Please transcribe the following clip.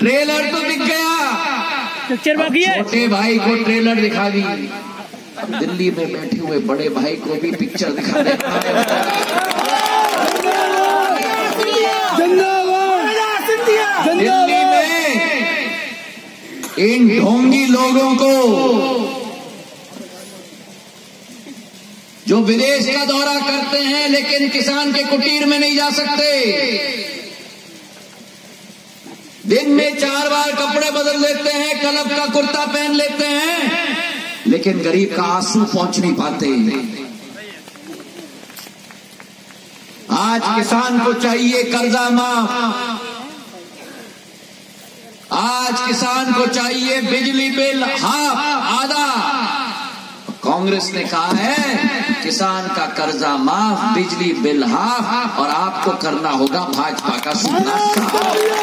Trailer तो दिख गया। पिक्चर बाकी है। छोटे भाई को ट्रेलर दिखा दी। दिल्ली में बैठे हुए बड़े भाई को भी पिक्चर दिखा दे। दिल्ली में इन ढोंगी लोगों को जो विदेश का दौरा करते हैं लेकिन किसान के कुटीर में नहीं जा सकते। दिन में चार बार कपड़े बदल लेते हैं, कलब का कुर्ता पहन लेते हैं, लेकिन गरीब का आँसू पहुँच नहीं पाते। आज किसान को चाहिए कर्जा माफ़। आज किसान को चाहिए बिजली बिल, हाफ़, आधा। कांग्रेस ने कहा है, किसान का कर्जा माफ़, बिजली बिल हाफ़, और आपको करना होगा भाजपा का सुधार